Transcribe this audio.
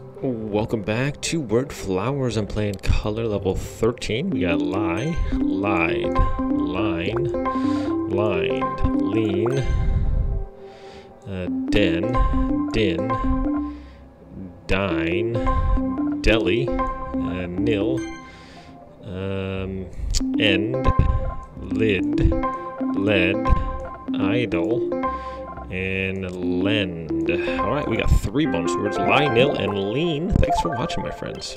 Welcome back to Word Flowers. I'm playing color level 13. We got lie, lied, line, lined, lean, uh, den, din, dine, deli, uh, nil, um, end, lid, lead, idle, and lend. All right, we got three bonus words, lie, nil, and lean. Thanks for watching, my friends.